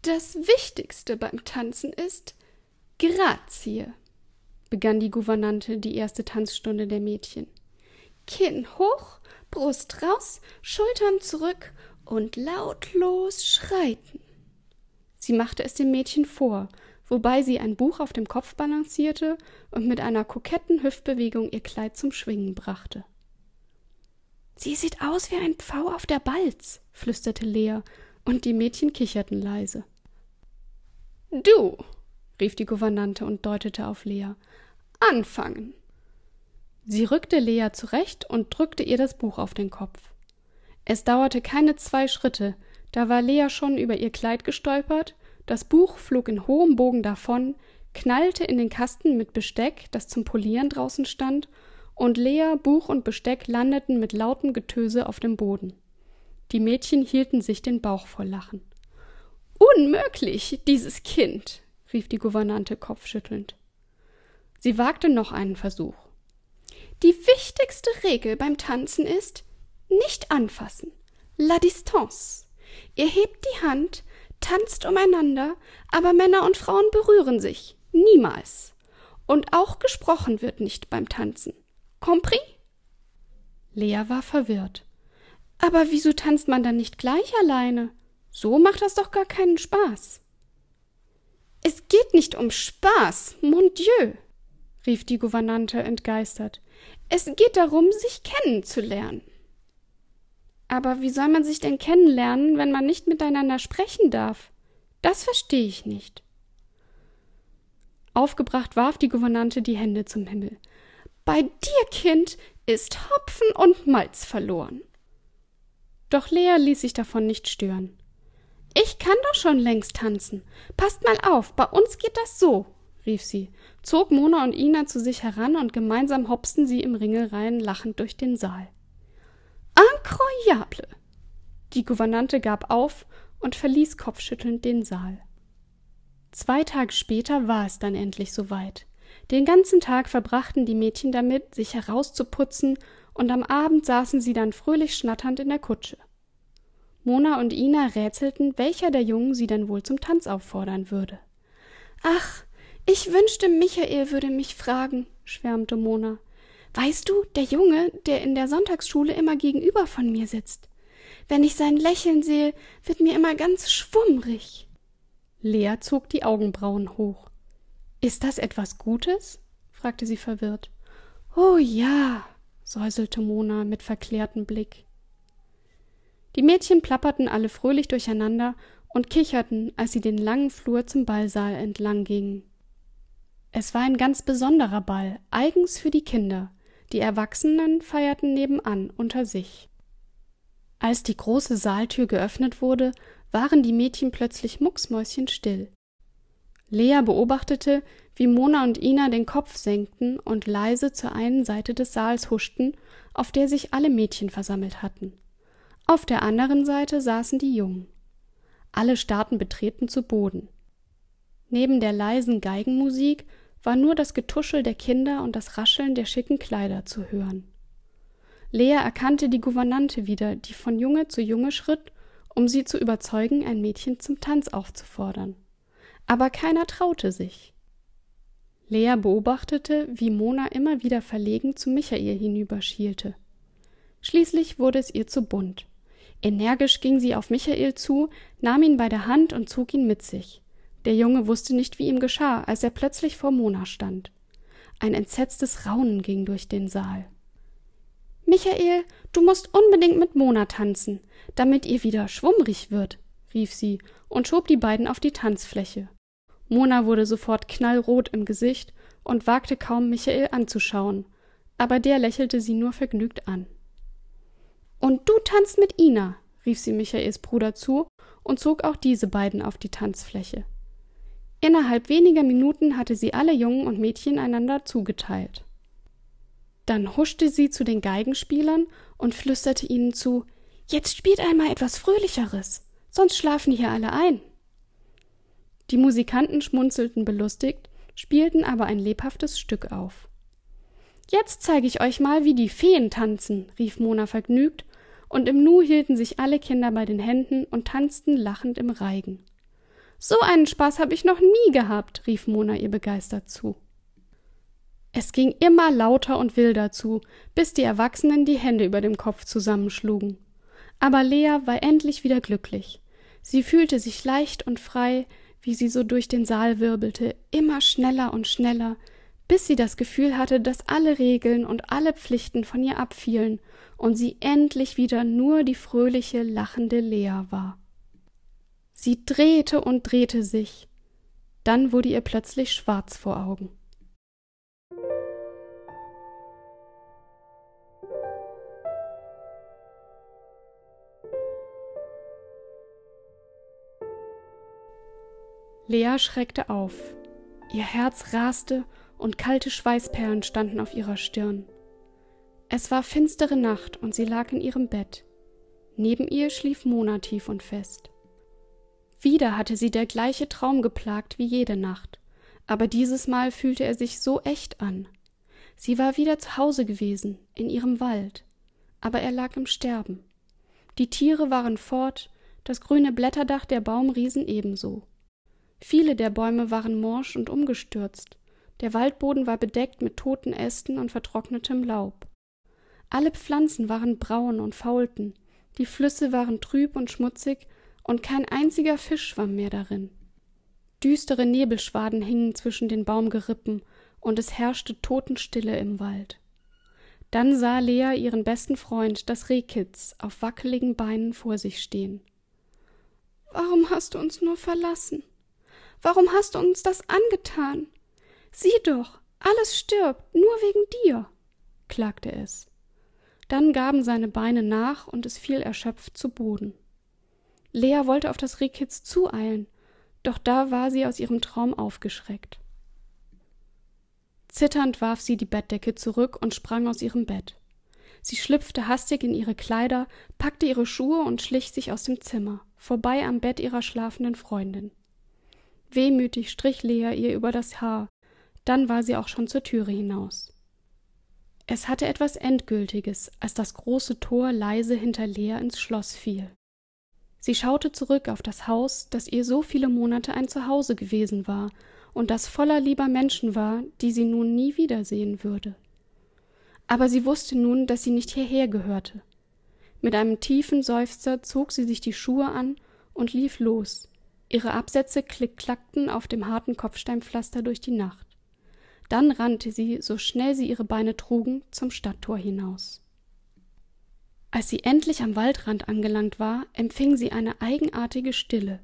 S2: Das Wichtigste beim Tanzen ist Grazie, begann die Gouvernante die erste Tanzstunde der Mädchen. Kinn hoch, Brust raus, Schultern zurück und lautlos schreiten.
S1: Sie machte es dem Mädchen vor, wobei sie ein Buch auf dem Kopf balancierte und mit einer koketten Hüftbewegung ihr Kleid zum Schwingen brachte.
S2: Sie sieht aus wie ein Pfau auf der Balz, flüsterte Lea, und die Mädchen kicherten leise.
S1: Du, rief die Gouvernante und deutete auf Lea, anfangen. Sie rückte Lea zurecht und drückte ihr das Buch auf den Kopf. Es dauerte keine zwei Schritte, da war Lea schon über ihr Kleid gestolpert, das Buch flog in hohem Bogen davon, knallte in den Kasten mit Besteck, das zum Polieren draußen stand, und Lea, Buch und Besteck landeten mit lautem Getöse auf dem Boden. Die Mädchen hielten sich den Bauch vor Lachen.
S2: Unmöglich, dieses Kind, rief die Gouvernante kopfschüttelnd.
S1: Sie wagte noch einen Versuch.
S2: Die wichtigste Regel beim Tanzen ist nicht anfassen. La distance. Ihr hebt die Hand, tanzt umeinander, aber Männer und Frauen berühren sich. Niemals. Und auch gesprochen wird nicht beim Tanzen. Compris?
S1: Lea war verwirrt.
S2: Aber wieso tanzt man dann nicht gleich alleine? So macht das doch gar keinen Spaß. Es geht nicht um Spaß, mon Dieu, rief die Gouvernante entgeistert. Es geht darum, sich kennenzulernen.
S1: Aber wie soll man sich denn kennenlernen, wenn man nicht miteinander sprechen darf? Das verstehe ich nicht. Aufgebracht warf die Gouvernante die Hände zum Himmel.
S2: Bei dir, Kind, ist Hopfen und Malz verloren.
S1: Doch Lea ließ sich davon nicht stören.
S2: Ich kann doch schon längst tanzen. Passt mal auf, bei uns geht das so, rief sie, zog Mona und Ina zu sich heran und gemeinsam hopsten sie im Ringelreihen lachend durch den Saal. Incroyable! Die Gouvernante gab auf und verließ kopfschüttelnd den Saal. Zwei Tage später war es dann endlich soweit. Den ganzen Tag verbrachten die Mädchen damit, sich herauszuputzen, und am Abend saßen sie dann fröhlich schnatternd in der Kutsche. Mona und Ina rätselten, welcher der Jungen sie denn wohl zum Tanz auffordern würde. Ach, ich wünschte, Michael würde mich fragen, schwärmte Mona. Weißt du, der Junge, der in der Sonntagsschule immer gegenüber von mir sitzt. Wenn ich sein Lächeln sehe, wird mir immer ganz schwummrig.
S1: Lea zog die Augenbrauen hoch. Ist das etwas Gutes? fragte sie verwirrt.
S2: Oh ja, säuselte Mona mit verklärtem Blick.
S1: Die Mädchen plapperten alle fröhlich durcheinander und kicherten, als sie den langen Flur zum Ballsaal entlang gingen. Es war ein ganz besonderer Ball, eigens für die Kinder. Die Erwachsenen feierten nebenan unter sich. Als die große Saaltür geöffnet wurde, waren die Mädchen plötzlich mucksmäuschenstill. Lea beobachtete, wie Mona und Ina den Kopf senkten und leise zur einen Seite des Saals huschten, auf der sich alle Mädchen versammelt hatten. Auf der anderen Seite saßen die Jungen. Alle starrten betreten zu Boden. Neben der leisen Geigenmusik war nur das Getuschel der Kinder und das Rascheln der schicken Kleider zu hören. Lea erkannte die Gouvernante wieder, die von Junge zu Junge schritt, um sie zu überzeugen, ein Mädchen zum Tanz aufzufordern. Aber keiner traute sich. Lea beobachtete, wie Mona immer wieder verlegen zu Michael hinüberschielte. Schließlich wurde es ihr zu bunt. Energisch ging sie auf Michael zu, nahm ihn bei der Hand und zog ihn mit sich. Der Junge wusste nicht, wie ihm geschah, als er plötzlich vor Mona stand. Ein entsetztes Raunen ging durch den Saal. Michael, du musst unbedingt mit Mona tanzen, damit ihr wieder schwummrig wird, rief sie und schob die beiden auf die Tanzfläche. Mona wurde sofort knallrot im Gesicht und wagte kaum, Michael anzuschauen, aber der lächelte sie nur vergnügt an. Und du tanzt mit Ina, rief sie Michaels Bruder zu und zog auch diese beiden auf die Tanzfläche. Innerhalb weniger Minuten hatte sie alle Jungen und Mädchen einander zugeteilt. Dann huschte sie zu den Geigenspielern und flüsterte ihnen zu Jetzt spielt einmal etwas Fröhlicheres, sonst schlafen hier alle ein. Die Musikanten schmunzelten belustigt, spielten aber ein lebhaftes Stück auf. Jetzt zeige ich euch mal, wie die Feen tanzen, rief Mona vergnügt, und im Nu hielten sich alle Kinder bei den Händen und tanzten lachend im Reigen. So einen Spaß habe ich noch nie gehabt, rief Mona ihr begeistert zu. Es ging immer lauter und wilder zu, bis die Erwachsenen die Hände über dem Kopf zusammenschlugen. Aber Lea war endlich wieder glücklich. Sie fühlte sich leicht und frei, wie sie so durch den Saal wirbelte, immer schneller und schneller, bis sie das Gefühl hatte, dass alle Regeln und alle Pflichten von ihr abfielen und sie endlich wieder nur die fröhliche, lachende Lea war. Sie drehte und drehte sich, dann wurde ihr plötzlich schwarz vor Augen. Lea schreckte auf. Ihr Herz raste und kalte Schweißperlen standen auf ihrer Stirn. Es war finstere Nacht und sie lag in ihrem Bett. Neben ihr schlief Mona tief und fest. Wieder hatte sie der gleiche Traum geplagt wie jede Nacht, aber dieses Mal fühlte er sich so echt an. Sie war wieder zu Hause gewesen, in ihrem Wald, aber er lag im Sterben. Die Tiere waren fort, das grüne Blätterdach der Baumriesen ebenso. Viele der Bäume waren morsch und umgestürzt, der Waldboden war bedeckt mit toten Ästen und vertrocknetem Laub. Alle Pflanzen waren braun und faulten, die Flüsse waren trüb und schmutzig, und kein einziger Fisch schwamm mehr darin. Düstere Nebelschwaden hingen zwischen den Baumgerippen, und es herrschte Totenstille im Wald. Dann sah Lea ihren besten Freund, das Rehkitz, auf wackeligen Beinen vor sich stehen. Warum hast du uns nur verlassen? Warum hast du uns das angetan? Sieh doch, alles stirbt, nur wegen dir, klagte es. Dann gaben seine Beine nach und es fiel erschöpft zu Boden. Lea wollte auf das Rehkitz zueilen, doch da war sie aus ihrem Traum aufgeschreckt. Zitternd warf sie die Bettdecke zurück und sprang aus ihrem Bett. Sie schlüpfte hastig in ihre Kleider, packte ihre Schuhe und schlich sich aus dem Zimmer, vorbei am Bett ihrer schlafenden Freundin. Wehmütig strich Lea ihr über das Haar, dann war sie auch schon zur Türe hinaus. Es hatte etwas Endgültiges, als das große Tor leise hinter Lea ins Schloss fiel. Sie schaute zurück auf das Haus, das ihr so viele Monate ein Zuhause gewesen war und das voller lieber Menschen war, die sie nun nie wiedersehen würde. Aber sie wusste nun, dass sie nicht hierher gehörte. Mit einem tiefen Seufzer zog sie sich die Schuhe an und lief los. Ihre Absätze klickklackten auf dem harten Kopfsteinpflaster durch die Nacht. Dann rannte sie, so schnell sie ihre Beine trugen, zum Stadttor hinaus. Als sie endlich am Waldrand angelangt war, empfing sie eine eigenartige Stille.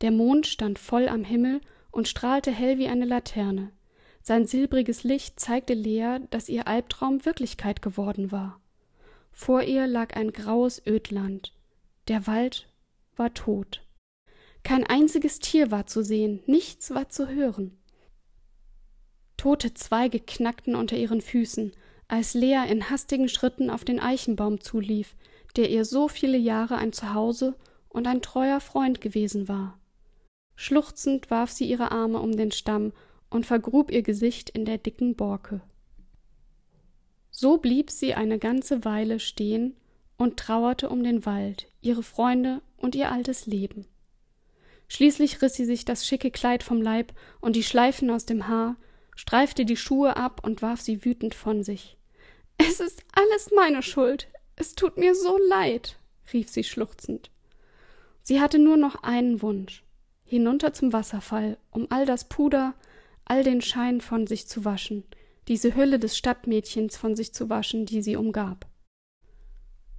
S1: Der Mond stand voll am Himmel und strahlte hell wie eine Laterne. Sein silbriges Licht zeigte Lea, dass ihr Albtraum Wirklichkeit geworden war. Vor ihr lag ein graues Ödland. Der Wald war tot. Kein einziges Tier war zu sehen, nichts war zu hören. Tote Zweige knackten unter ihren Füßen, als Lea in hastigen Schritten auf den Eichenbaum zulief, der ihr so viele Jahre ein Zuhause und ein treuer Freund gewesen war. Schluchzend warf sie ihre Arme um den Stamm und vergrub ihr Gesicht in der dicken Borke. So blieb sie eine ganze Weile stehen und trauerte um den Wald, ihre Freunde und ihr altes Leben. Schließlich riss sie sich das schicke Kleid vom Leib und die Schleifen aus dem Haar, streifte die Schuhe ab und warf sie wütend von sich. Es ist alles meine Schuld. Es tut mir so leid, rief sie schluchzend. Sie hatte nur noch einen Wunsch hinunter zum Wasserfall, um all das Puder, all den Schein von sich zu waschen, diese Hülle des Stadtmädchens von sich zu waschen, die sie umgab.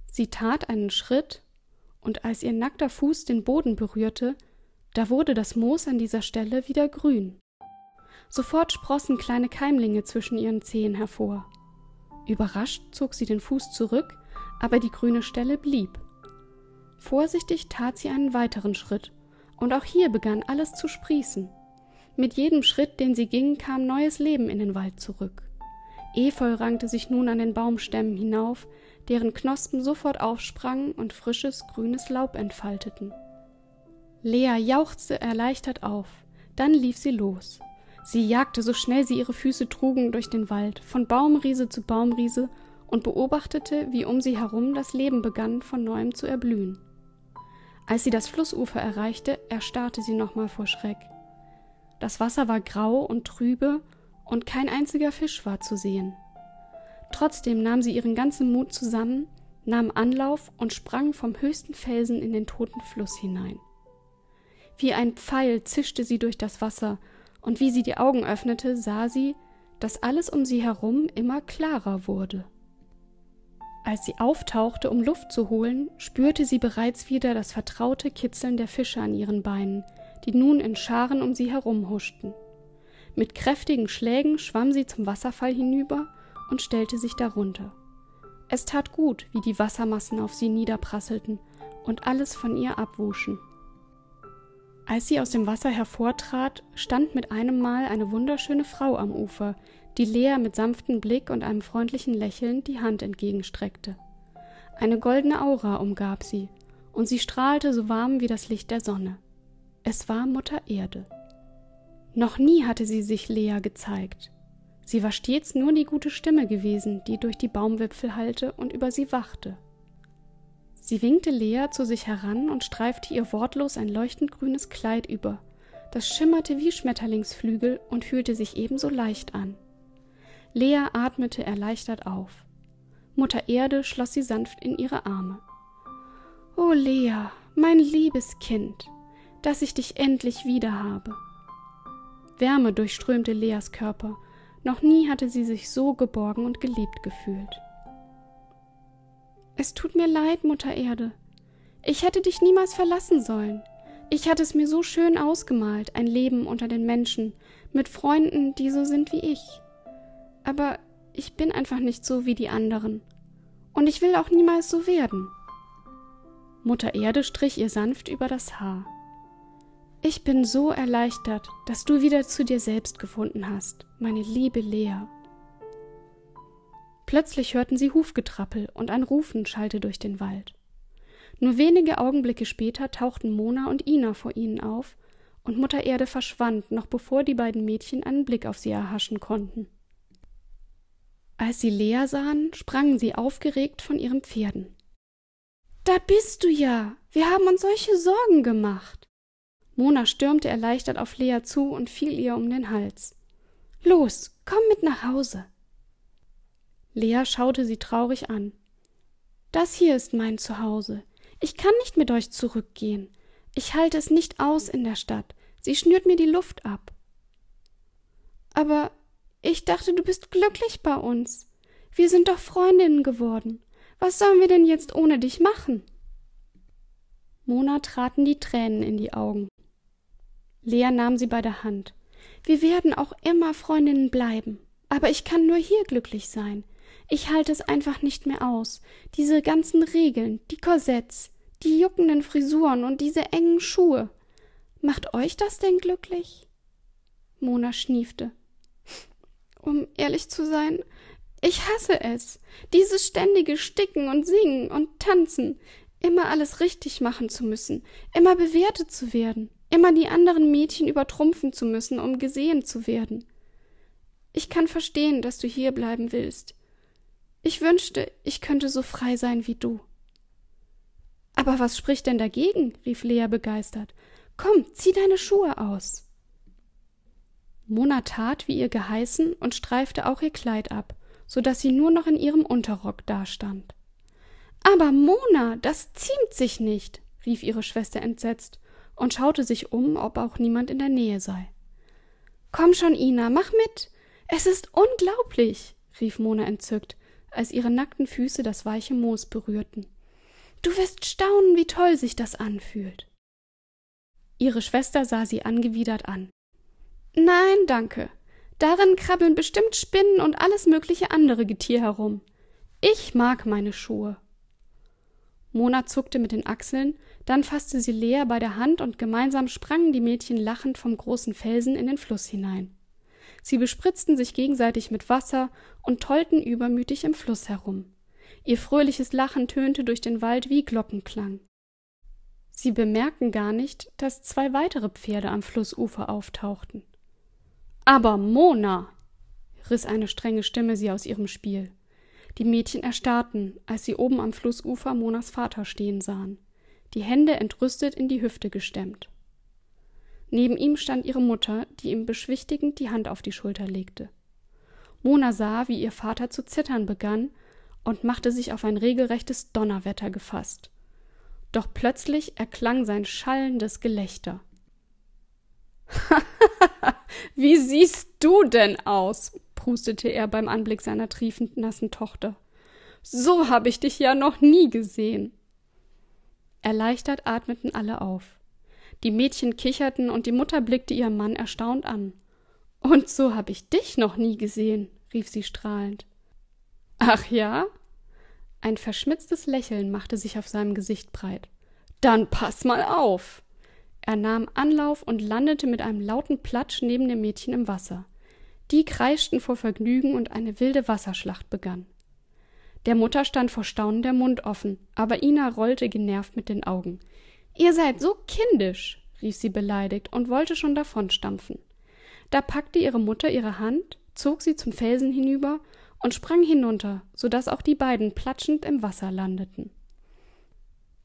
S1: Sie tat einen Schritt, und als ihr nackter Fuß den Boden berührte, da wurde das Moos an dieser Stelle wieder grün. Sofort sprossen kleine Keimlinge zwischen ihren Zehen hervor. Überrascht zog sie den Fuß zurück, aber die grüne Stelle blieb. Vorsichtig tat sie einen weiteren Schritt und auch hier begann alles zu sprießen. Mit jedem Schritt, den sie ging, kam neues Leben in den Wald zurück. Efeu rankte sich nun an den Baumstämmen hinauf, deren Knospen sofort aufsprangen und frisches, grünes Laub entfalteten. Lea jauchzte erleichtert auf, dann lief sie los. Sie jagte so schnell sie ihre Füße trugen durch den Wald, von Baumriese zu Baumriese und beobachtete, wie um sie herum das Leben begann von neuem zu erblühen. Als sie das Flussufer erreichte, erstarrte sie nochmal vor Schreck. Das Wasser war grau und trübe, und kein einziger Fisch war zu sehen. Trotzdem nahm sie ihren ganzen Mut zusammen, nahm Anlauf und sprang vom höchsten Felsen in den toten Fluss hinein. Wie ein Pfeil zischte sie durch das Wasser, und wie sie die Augen öffnete, sah sie, dass alles um sie herum immer klarer wurde. Als sie auftauchte, um Luft zu holen, spürte sie bereits wieder das vertraute Kitzeln der Fische an ihren Beinen, die nun in Scharen um sie herumhuschten. Mit kräftigen Schlägen schwamm sie zum Wasserfall hinüber und stellte sich darunter. Es tat gut, wie die Wassermassen auf sie niederprasselten und alles von ihr abwuschen. Als sie aus dem Wasser hervortrat, stand mit einem Mal eine wunderschöne Frau am Ufer, die Lea mit sanftem Blick und einem freundlichen Lächeln die Hand entgegenstreckte. Eine goldene Aura umgab sie, und sie strahlte so warm wie das Licht der Sonne. Es war Mutter Erde. Noch nie hatte sie sich Lea gezeigt. Sie war stets nur die gute Stimme gewesen, die durch die Baumwipfel hallte und über sie wachte. Sie winkte Lea zu sich heran und streifte ihr wortlos ein leuchtend grünes Kleid über. Das schimmerte wie Schmetterlingsflügel und fühlte sich ebenso leicht an. Lea atmete erleichtert auf. Mutter Erde schloss sie sanft in ihre Arme. O Lea, mein liebes Kind, dass ich dich endlich wieder habe. Wärme durchströmte Leas Körper, noch nie hatte sie sich so geborgen und geliebt gefühlt. Es tut mir leid, Mutter Erde. Ich hätte dich niemals verlassen sollen. Ich hatte es mir so schön ausgemalt, ein Leben unter den Menschen, mit Freunden, die so sind wie ich. Aber ich bin einfach nicht so wie die anderen. Und ich will auch niemals so werden. Mutter Erde strich ihr sanft über das Haar. Ich bin so erleichtert, dass du wieder zu dir selbst gefunden hast, meine liebe Lea. Plötzlich hörten sie Hufgetrappel und ein Rufen schallte durch den Wald. Nur wenige Augenblicke später tauchten Mona und Ina vor ihnen auf, und Mutter Erde verschwand, noch bevor die beiden Mädchen einen Blick auf sie erhaschen konnten. Als sie Lea sahen, sprangen sie aufgeregt von ihren Pferden.
S2: Da bist du ja. Wir haben uns solche Sorgen gemacht.
S1: Mona stürmte erleichtert auf Lea zu und fiel ihr um den Hals.
S2: Los, komm mit nach Hause.
S1: Lea schaute sie traurig an.
S2: Das hier ist mein Zuhause. Ich kann nicht mit euch zurückgehen. Ich halte es nicht aus in der Stadt. Sie schnürt mir die Luft ab. Aber ich dachte, du bist glücklich bei uns. Wir sind doch Freundinnen geworden. Was sollen wir denn jetzt ohne dich machen?
S1: Mona traten die Tränen in die Augen. Lea nahm sie bei der Hand.
S2: Wir werden auch immer Freundinnen bleiben. Aber ich kann nur hier glücklich sein. Ich halte es einfach nicht mehr aus. Diese ganzen Regeln, die Korsetts, die juckenden Frisuren und diese engen Schuhe. Macht euch das denn glücklich?
S1: Mona schniefte.
S2: Um ehrlich zu sein, ich hasse es. Dieses ständige Sticken und Singen und Tanzen, immer alles richtig machen zu müssen, immer bewertet zu werden, immer die anderen Mädchen übertrumpfen zu müssen, um gesehen zu werden. Ich kann verstehen, dass du hier bleiben willst. Ich wünschte, ich könnte so frei sein wie du.
S1: Aber was spricht denn dagegen? rief Lea begeistert.
S2: Komm, zieh deine Schuhe aus.
S1: Mona tat, wie ihr geheißen, und streifte auch ihr Kleid ab, so dass sie nur noch in ihrem Unterrock dastand.
S2: Aber Mona, das ziemt sich nicht, rief ihre Schwester entsetzt und schaute sich um, ob auch niemand in der Nähe sei. Komm schon, Ina, mach mit. Es ist unglaublich, rief Mona entzückt, als ihre nackten Füße das weiche Moos berührten. Du wirst staunen, wie toll sich das anfühlt.
S1: Ihre Schwester sah sie angewidert an.
S2: Nein, danke. Darin krabbeln bestimmt Spinnen und alles mögliche andere Getier herum. Ich mag meine Schuhe.
S1: Mona zuckte mit den Achseln, dann fasste sie Lea bei der Hand und gemeinsam sprangen die Mädchen lachend vom großen Felsen in den Fluss hinein. Sie bespritzten sich gegenseitig mit Wasser und tollten übermütig im Fluss herum. Ihr fröhliches Lachen tönte durch den Wald wie Glockenklang. Sie bemerkten gar nicht, dass zwei weitere Pferde am Flussufer auftauchten. Aber Mona! riss eine strenge Stimme sie aus ihrem Spiel. Die Mädchen erstarrten, als sie oben am Flussufer Monas Vater stehen sahen, die Hände entrüstet in die Hüfte gestemmt. Neben ihm stand ihre Mutter, die ihm beschwichtigend die Hand auf die Schulter legte. Mona sah, wie ihr Vater zu zittern begann und machte sich auf ein regelrechtes Donnerwetter gefasst. Doch plötzlich erklang sein schallendes Gelächter. Wie siehst du denn aus? prustete er beim Anblick seiner triefend nassen Tochter. So habe ich dich ja noch nie gesehen. Erleichtert atmeten alle auf. Die Mädchen kicherten und die Mutter blickte ihren Mann erstaunt an. Und so habe ich dich noch nie gesehen, rief sie strahlend. Ach ja? Ein verschmitztes Lächeln machte sich auf seinem Gesicht breit. Dann pass mal auf. Er nahm Anlauf und landete mit einem lauten Platsch neben dem Mädchen im Wasser. Die kreischten vor Vergnügen und eine wilde Wasserschlacht begann. Der Mutter stand vor Staunen der Mund offen, aber Ina rollte genervt mit den Augen. Ihr seid so kindisch, rief sie beleidigt und wollte schon davonstampfen. Da packte ihre Mutter ihre Hand, zog sie zum Felsen hinüber und sprang hinunter, so dass auch die beiden platschend im Wasser landeten.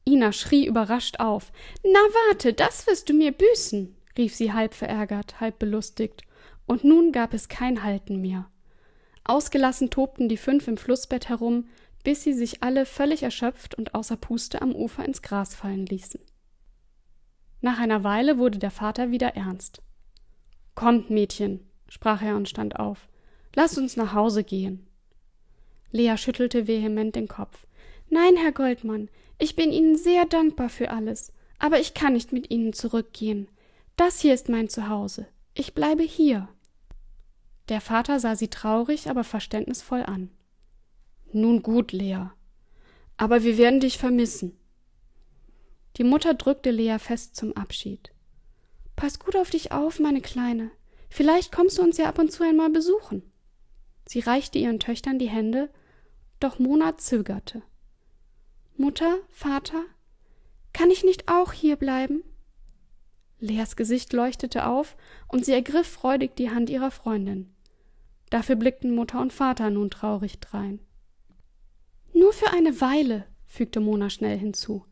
S1: Ina schrie überrascht auf. Na warte, das wirst du mir büßen, rief sie halb verärgert, halb belustigt, und nun gab es kein Halten mehr. Ausgelassen tobten die fünf im Flussbett herum, bis sie sich alle völlig erschöpft und außer Puste am Ufer ins Gras fallen ließen. Nach einer Weile wurde der Vater wieder ernst. Kommt, Mädchen, sprach er und stand auf. Lasst uns nach Hause gehen. Lea schüttelte vehement den Kopf.
S2: Nein, Herr Goldmann, ich bin Ihnen sehr dankbar für alles, aber ich kann nicht mit Ihnen zurückgehen. Das hier ist mein Zuhause. Ich bleibe hier.
S1: Der Vater sah sie traurig, aber verständnisvoll an. Nun gut, Lea. Aber wir werden dich vermissen. Die Mutter drückte Lea fest zum Abschied. Pass gut auf dich auf, meine Kleine. Vielleicht kommst du uns ja ab und zu einmal besuchen. Sie reichte ihren Töchtern die Hände, doch Mona zögerte. Mutter, Vater, kann ich nicht auch hier bleiben? Leas Gesicht leuchtete auf, und sie ergriff freudig die Hand ihrer Freundin. Dafür blickten Mutter und Vater nun traurig drein. Nur für eine Weile, fügte Mona schnell hinzu.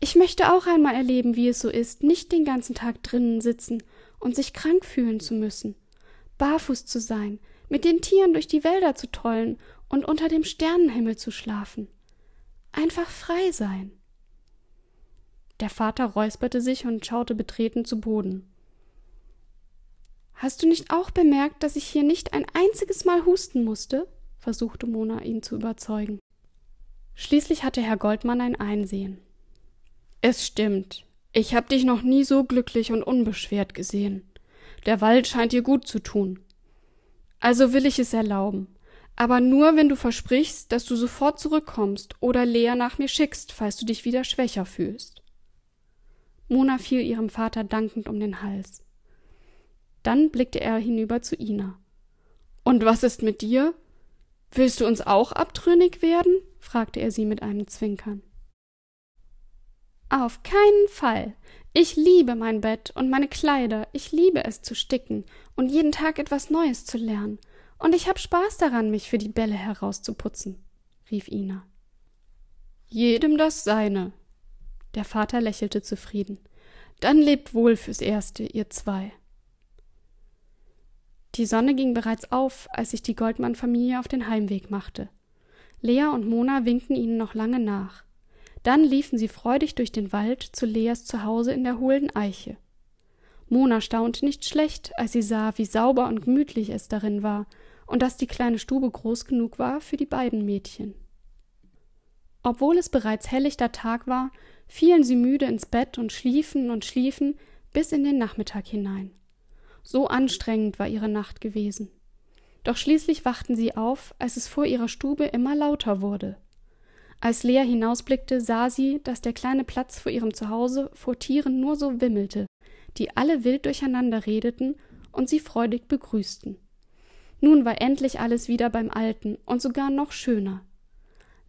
S1: Ich möchte auch einmal erleben, wie es so ist, nicht den ganzen Tag drinnen sitzen und sich krank fühlen zu müssen, barfuß zu sein, mit den Tieren durch die Wälder zu trollen und unter dem Sternenhimmel zu schlafen. Einfach frei sein. Der Vater räusperte sich und schaute betreten zu Boden. Hast du nicht auch bemerkt, dass ich hier nicht ein einziges Mal husten musste? versuchte Mona ihn zu überzeugen. Schließlich hatte Herr Goldmann ein Einsehen. Es stimmt. Ich hab dich noch nie so glücklich und unbeschwert gesehen. Der Wald scheint dir gut zu tun. Also will ich es erlauben. Aber nur, wenn du versprichst, dass du sofort zurückkommst oder Lea nach mir schickst, falls du dich wieder schwächer fühlst. Mona fiel ihrem Vater dankend um den Hals. Dann blickte er hinüber zu Ina. Und was ist mit dir? Willst du uns auch abtrünnig werden? fragte er sie mit einem Zwinkern. Auf keinen Fall. Ich liebe mein Bett und meine Kleider, ich liebe es zu sticken und jeden Tag etwas Neues zu lernen. Und ich hab Spaß daran, mich für die Bälle herauszuputzen, rief Ina. Jedem das seine. Der Vater lächelte zufrieden. Dann lebt wohl fürs Erste, ihr zwei. Die Sonne ging bereits auf, als sich die Goldmann-Familie auf den Heimweg machte. Lea und Mona winkten ihnen noch lange nach. Dann liefen sie freudig durch den Wald zu Leas Zuhause in der hohlen Eiche. Mona staunte nicht schlecht, als sie sah, wie sauber und gemütlich es darin war und dass die kleine Stube groß genug war für die beiden Mädchen. Obwohl es bereits helllichter Tag war, fielen sie müde ins Bett und schliefen und schliefen bis in den Nachmittag hinein. So anstrengend war ihre Nacht gewesen. Doch schließlich wachten sie auf, als es vor ihrer Stube immer lauter wurde. Als Lea hinausblickte, sah sie, dass der kleine Platz vor ihrem Zuhause vor Tieren nur so wimmelte, die alle wild durcheinander redeten und sie freudig begrüßten. Nun war endlich alles wieder beim Alten und sogar noch schöner.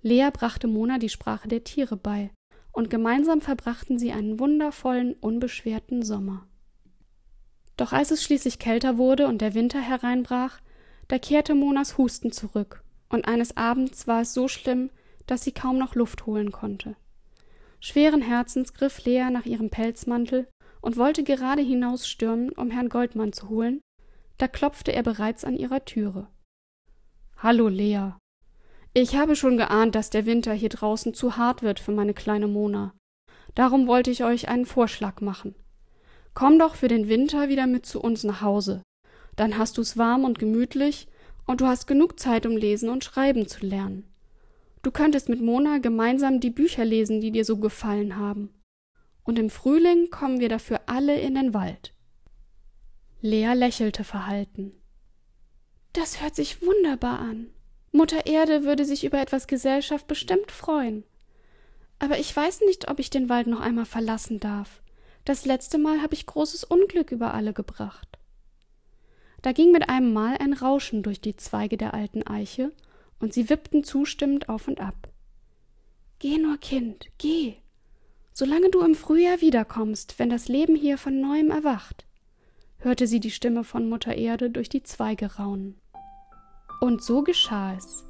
S1: Lea brachte Mona die Sprache der Tiere bei, und gemeinsam verbrachten sie einen wundervollen, unbeschwerten Sommer. Doch als es schließlich kälter wurde und der Winter hereinbrach, da kehrte Monas Husten zurück, und eines Abends war es so schlimm, dass sie kaum noch Luft holen konnte. Schweren Herzens griff Lea nach ihrem Pelzmantel und wollte gerade hinausstürmen, um Herrn Goldmann zu holen, da klopfte er bereits an ihrer Türe. Hallo, Lea. Ich habe schon geahnt, dass der Winter hier draußen zu hart wird für meine kleine Mona. Darum wollte ich euch einen Vorschlag machen. Komm doch für den Winter wieder mit zu uns nach Hause. Dann hast du's warm und gemütlich und du hast genug Zeit, um lesen und schreiben zu lernen. Du könntest mit Mona gemeinsam die Bücher lesen, die dir so gefallen haben. Und im Frühling kommen wir dafür alle in den Wald. Lea lächelte verhalten. Das hört sich wunderbar an. Mutter Erde würde sich über etwas Gesellschaft bestimmt freuen. Aber ich weiß nicht, ob ich den Wald noch einmal verlassen darf. Das letzte Mal habe ich großes Unglück über alle gebracht. Da ging mit einem Mal ein Rauschen durch die Zweige der alten Eiche, und sie wippten zustimmend auf und ab. Geh nur, Kind, geh, solange du im Frühjahr wiederkommst, wenn das Leben hier von neuem erwacht, hörte sie die Stimme von Mutter Erde durch die Zweige raunen. Und so geschah es.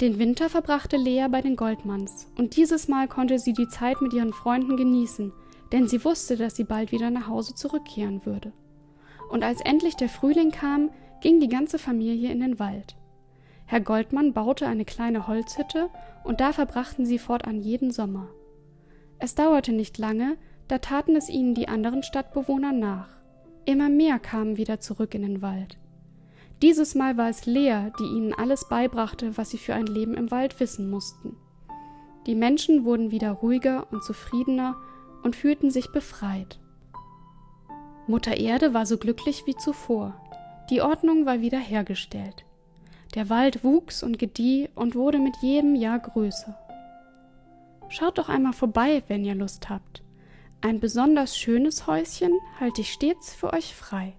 S1: Den Winter verbrachte Lea bei den Goldmanns, und dieses Mal konnte sie die Zeit mit ihren Freunden genießen, denn sie wusste, dass sie bald wieder nach Hause zurückkehren würde. Und als endlich der Frühling kam, ging die ganze Familie in den Wald. Herr Goldmann baute eine kleine Holzhütte, und da verbrachten sie fortan jeden Sommer. Es dauerte nicht lange, da taten es ihnen die anderen Stadtbewohner nach. Immer mehr kamen wieder zurück in den Wald. Dieses Mal war es Lea, die ihnen alles beibrachte, was sie für ein Leben im Wald wissen mussten. Die Menschen wurden wieder ruhiger und zufriedener und fühlten sich befreit. Mutter Erde war so glücklich wie zuvor. Die Ordnung war wieder hergestellt. Der Wald wuchs und gedieh und wurde mit jedem Jahr größer. Schaut doch einmal vorbei, wenn ihr Lust habt. Ein besonders schönes Häuschen halte ich stets für euch frei.